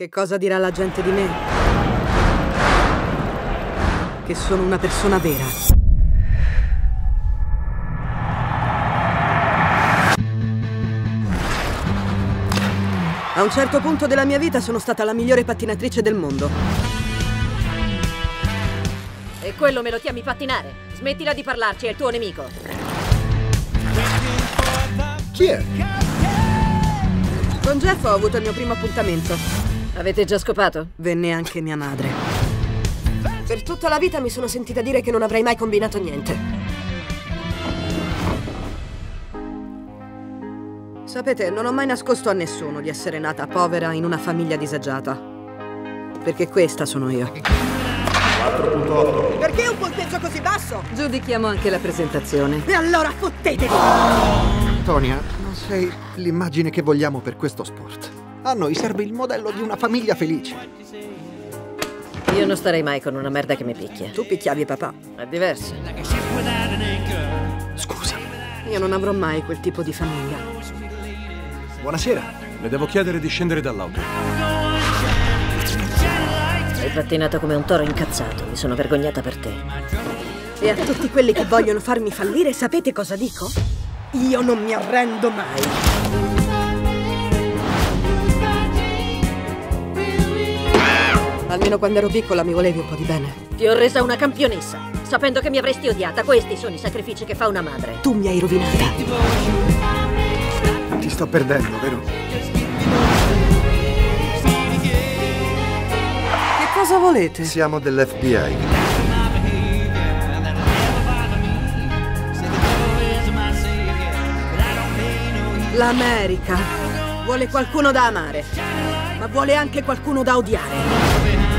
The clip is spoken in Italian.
Che cosa dirà la gente di me? Che sono una persona vera. A un certo punto della mia vita sono stata la migliore pattinatrice del mondo. E quello me lo chiami pattinare? Smettila di parlarci, è il tuo nemico. Chi è? Con Jeff ho avuto il mio primo appuntamento. Avete già scopato? Venne anche mia madre. Per tutta la vita mi sono sentita dire che non avrei mai combinato niente. Sapete, non ho mai nascosto a nessuno di essere nata povera in una famiglia disagiata. Perché questa sono io. 4.8. Perché un punteggio così basso? Giudichiamo anche la presentazione. E allora fottetevi! Tonia, non sei l'immagine che vogliamo per questo sport. A noi serve il modello di una famiglia felice. Io non starei mai con una merda che mi picchia. Tu picchiavi papà. È diverso. Scusa. Io non avrò mai quel tipo di famiglia. Buonasera. Le devo chiedere di scendere dall'auto. Hai pattinato come un toro incazzato. Mi sono vergognata per te. E a tutti quelli che vogliono farmi fallire, sapete cosa dico? Io non mi arrendo mai. Almeno quando ero piccola mi volevi un po' di bene. Ti ho resa una campionessa. Sapendo che mi avresti odiata, questi sono i sacrifici che fa una madre. Tu mi hai rovinata. Ti sto perdendo, vero? Che cosa volete? Siamo dell'FBI. L'America vuole qualcuno da amare, ma vuole anche qualcuno da odiare.